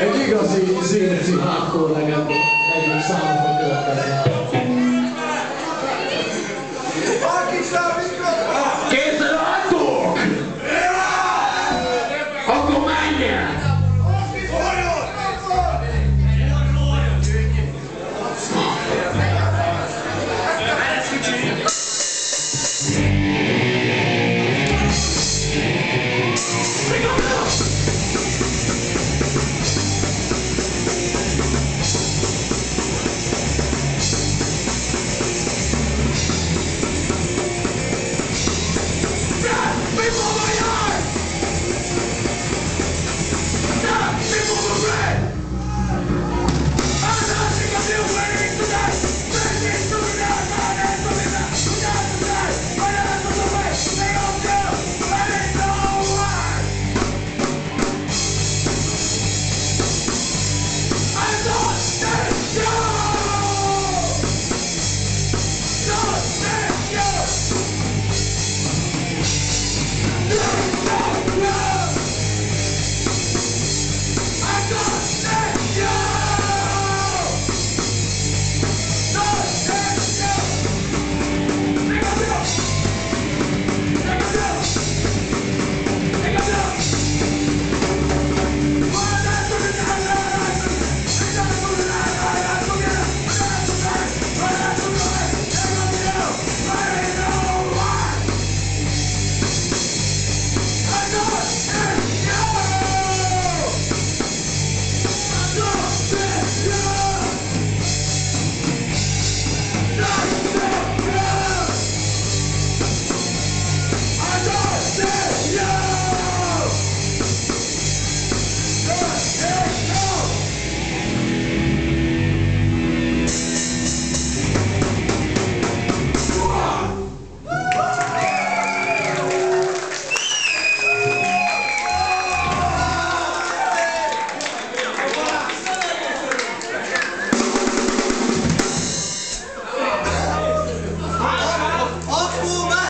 Egy igazi zinci hardcore legend egyik számomra következik. Készen álltok? Akkor menjen! Yeah.